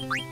Bye.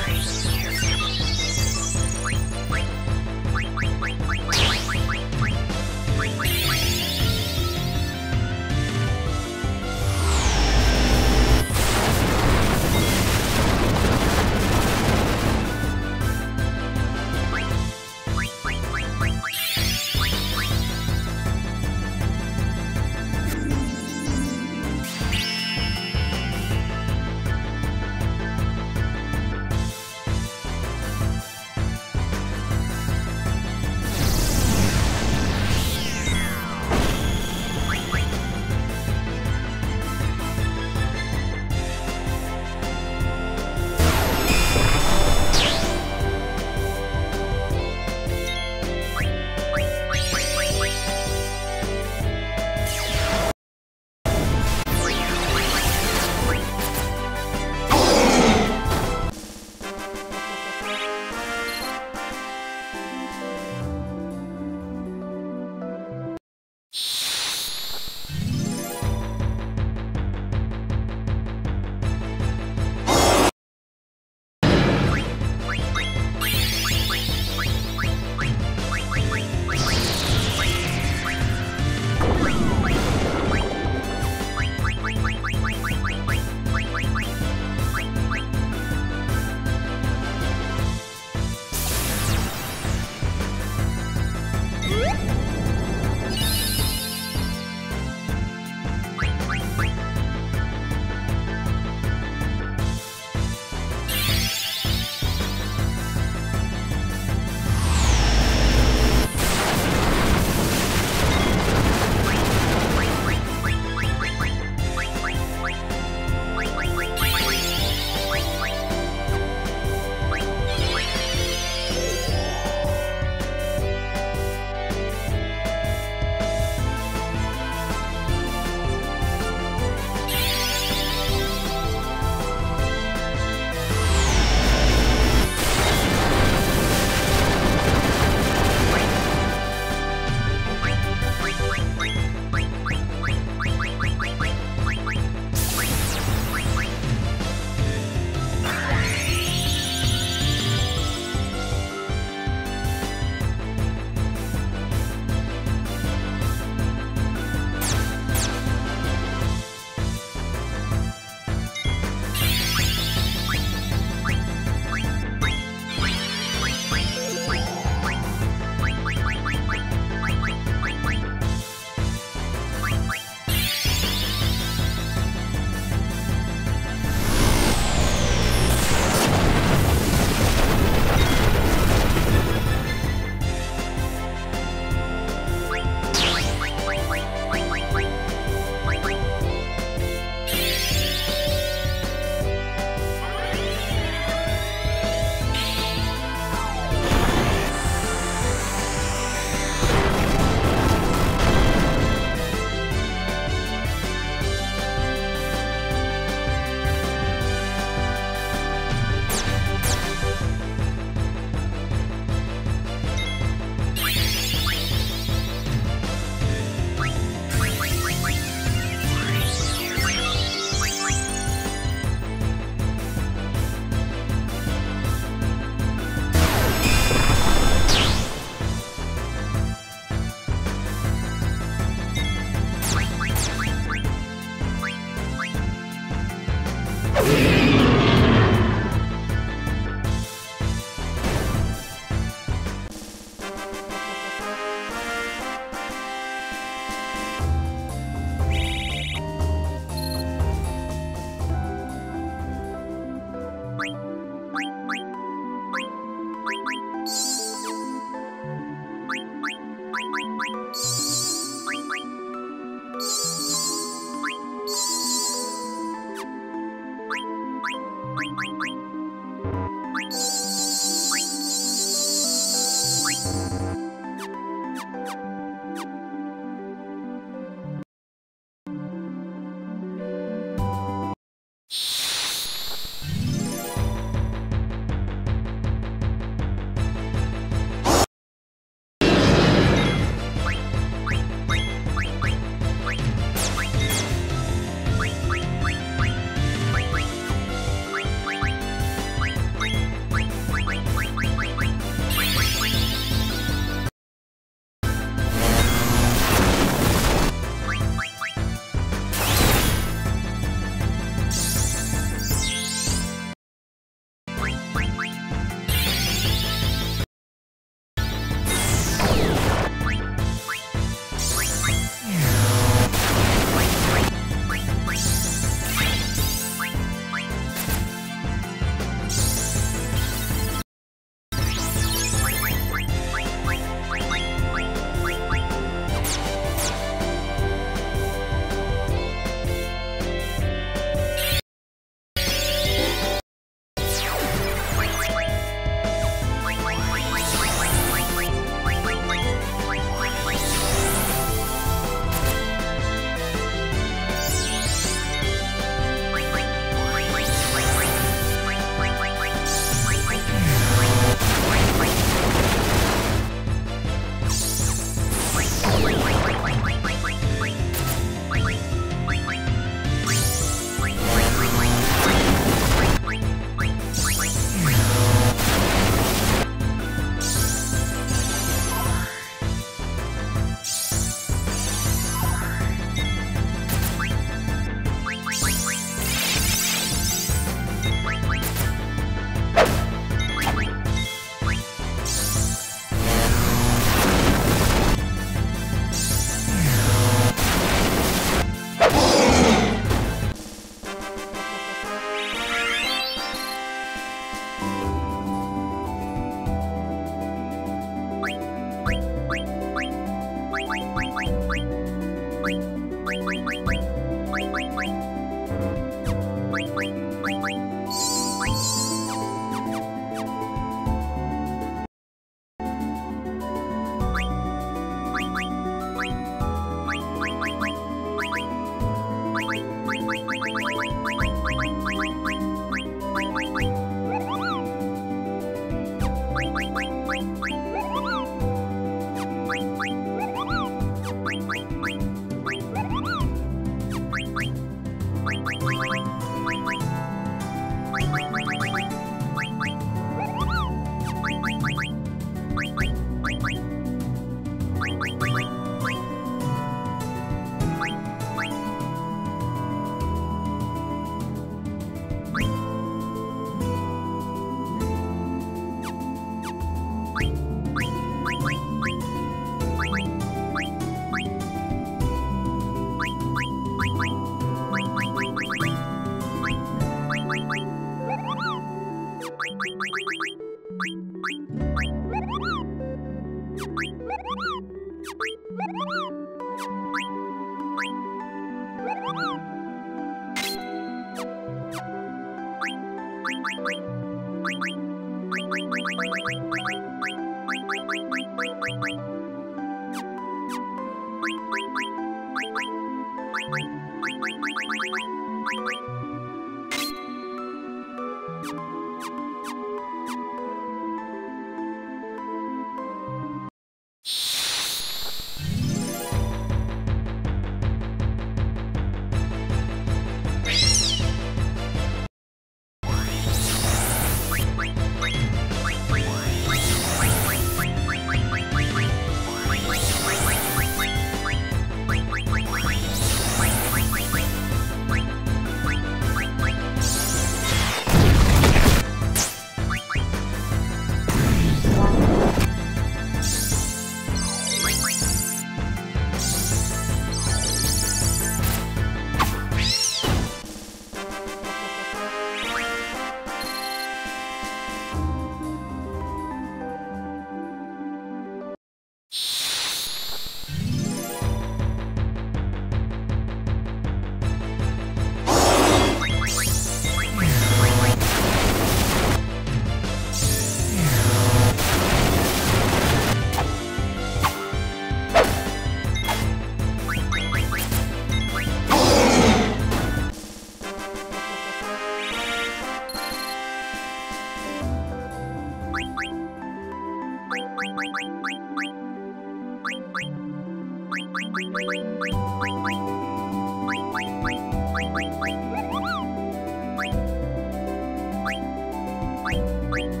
Bye.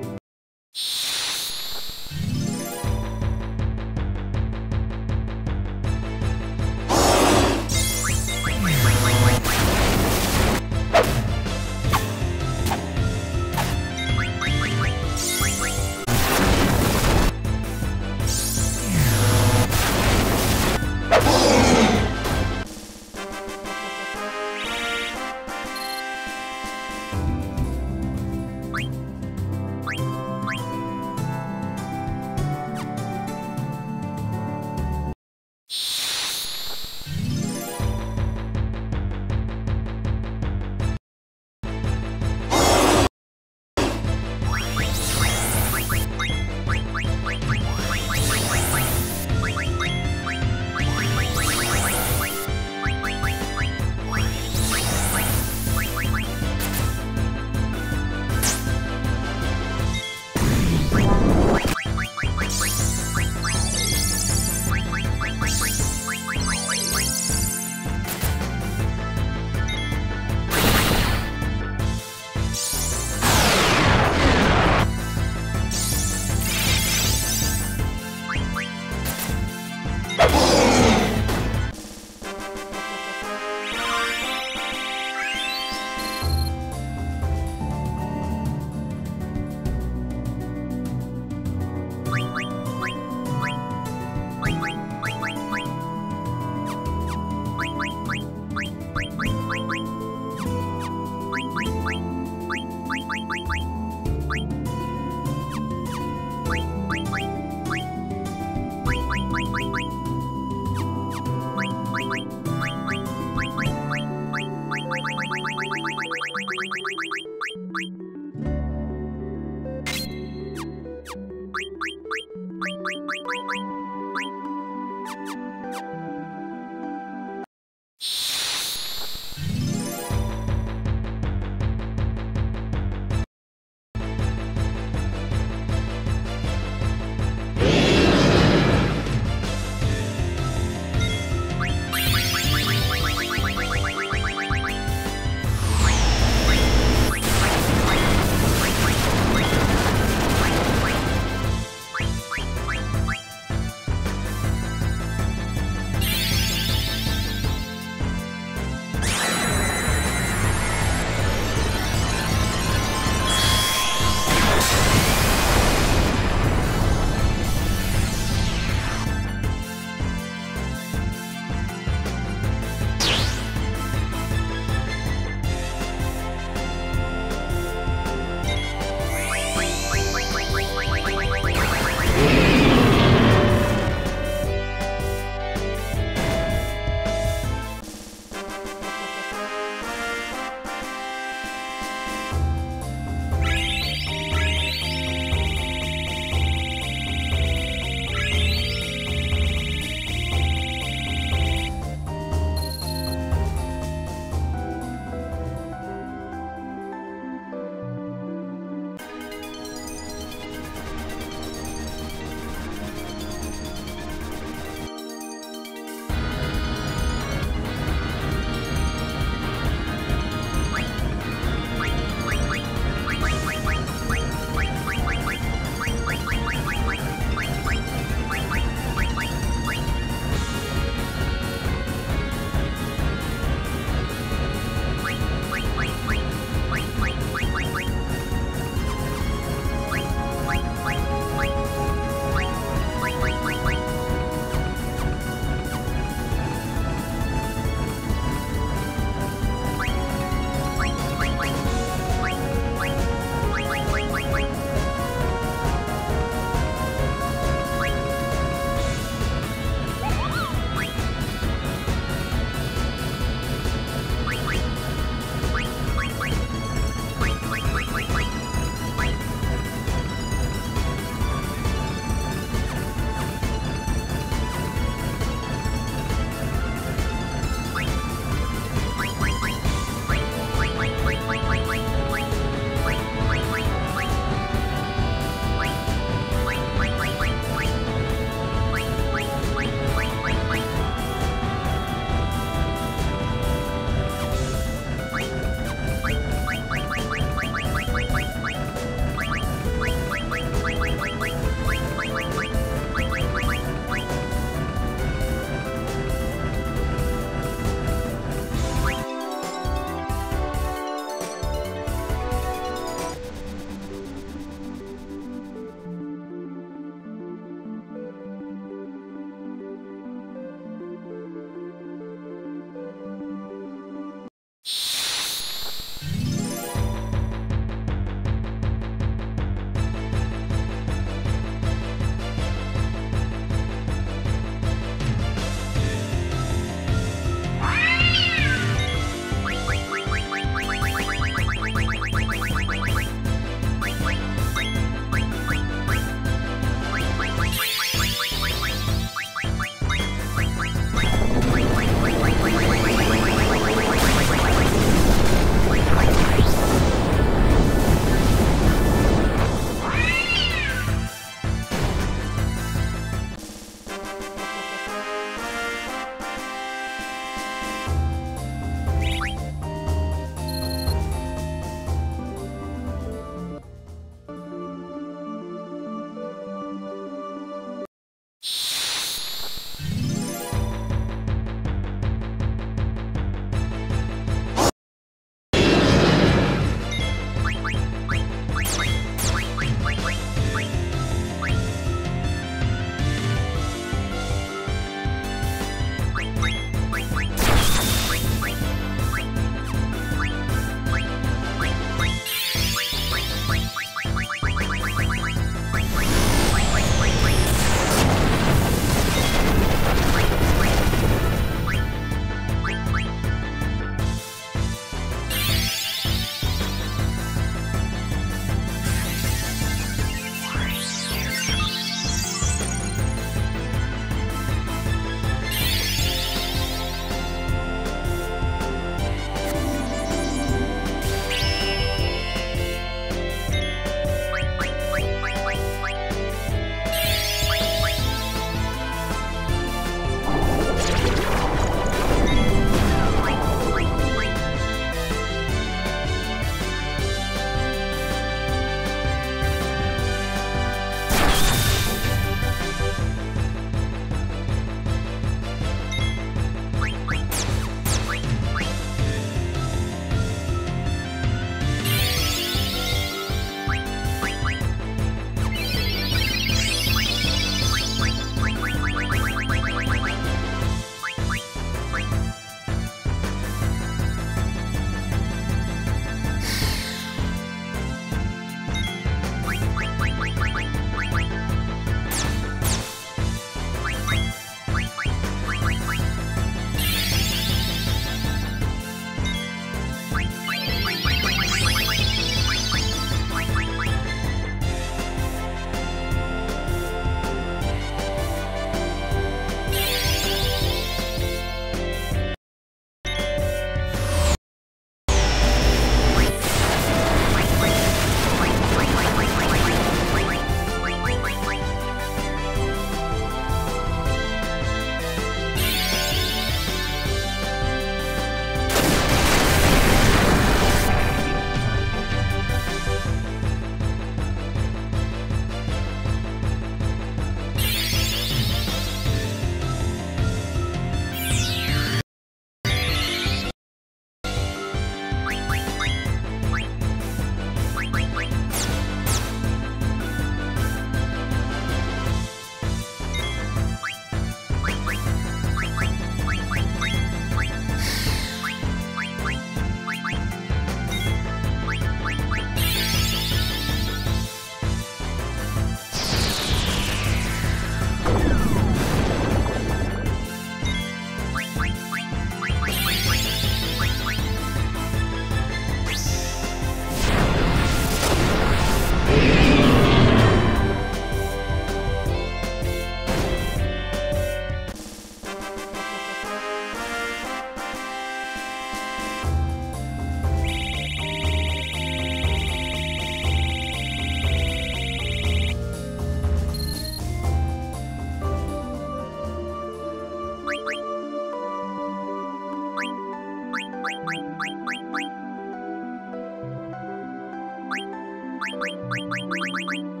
パッパッパッ。